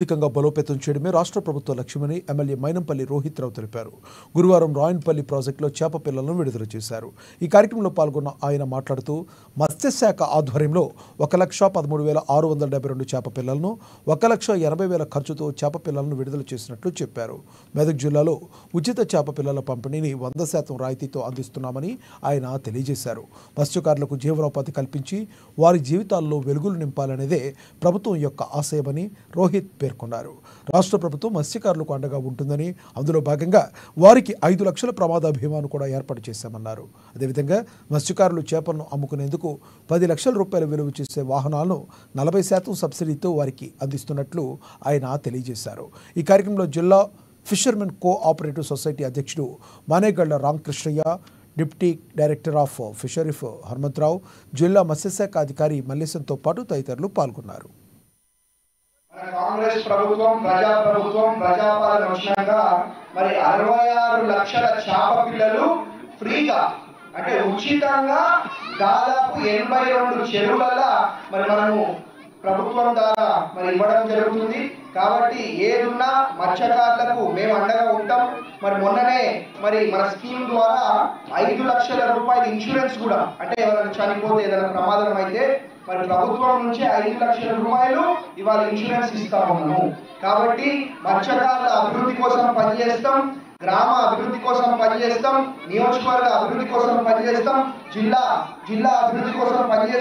ఆర్థికంగా బలోపేతం చేయడమే రాష్ట్ర ప్రభుత్వ లక్ష్యమని ఎమ్మెల్యే మైనంపల్లి రోహిత్ రావు తెలిపారు. గురువారం రాయన్పల్లి ప్రాజెక్టులో చేప పిల్లలను విడుదల చేశారు. ఈ కార్యక్రమంలో పాల్గొన్న ఆయన మాట్లాడుతూ మత్స్యశాఖ ఆధ్వర్యంలో ఒక లక్ష పదమూడు వేల ఆరు వందల డెబ్బై రెండు చేప పిల్లలను ఒక లక్ష ఎనభై వేల ఖర్చుతో చేప పిల్లలను విడుదల చేసినట్లు చెప్పారు. మెదక్ జిల్లాలో ఉచిత చేప పిల్లల పంపిణీని వంద శాతం రాయితీతో అందిస్తున్నామని ఆయన తెలియజేశారు. మత్స్యకారులకు జీవనోపాధి కల్పించి వారి జీవితాల్లో వెలుగులు నింపాలనేదే ప్రభుత్వం యొక్క ఆశయమని రోహిత్ పేర్కొన్నారు. పేర్కొన్నారు. రాష్ట్ర ప్రభుత్వం మత్స్యకారులకు అండగా ఉంటుందని అందులో భాగంగా వారికి ఐదు లక్షల ప్రమాద భీమాను కూడా ఏర్పాటు చేశామన్నారు. అదేవిధంగా మత్స్యకారులు చేపలను అమ్ముకునేందుకు పది లక్షల రూపాయల విలువ చేసే వాహనాలను నలభై శాతం సబ్సిడీతో వారికి అందిస్తున్నట్లు ఆయన తెలియజేశారు. ఈ కార్యక్రమంలో జిల్లా ఫిషర్మెన్ కో ఆపరేటివ్ సొసైటీ అధ్యక్షుడు Manegalla Ramakrishnaiah deputy director of fisheries Hanumantharao జిల్లా మత్స్యశాఖ అధికారి మల్లేశంతో పాటు తదితరులు పాల్గొన్నారు. మన కాంగ్రెస్ ప్రభుత్వం ప్రజా ప్రభుత్వం ప్రజాపాలన వచ్చినాక మరి అరవై ఆరు లక్షల చేప పిల్లలు ఫ్రీగా అంటే ఉచితంగా దాదాపు ఎనభై రెండు చెరువుల మరి మనము ప్రభుత్వం ద్వారా మరి ఇవ్వడం జరుగుతుంది. కాబట్టి ఏదున్నా మత్స్యకారులకు మేము అండగా ఉంటాం. మరి మొన్ననే మరి మన స్కీమ్ ద్వారా ఐదు లక్షల రూపాయల ఇన్సూరెన్స్ కూడా అంటే ఎవరైనా చనిపోతే ఏదైనా ప్రమాదం అయితే మరి ప్రభుత్వం నుంచి ఐదు లక్షల రూపాయలు ఇవాళ ఇన్సూరెన్స్ ఇస్తా ఉన్నాము కాబట్టి మత్స్యకారుల అభివృద్ధి కోసం పనిచేస్తాం గ్రామ అభివృద్ధి కోసం పనిచేస్తాం నియోజకవర్గ అభివృద్ధి కోసం పనిచేస్తాం జిల్లా జిల్లా అభివృద్ధి కోసం పనిచేస్తాం.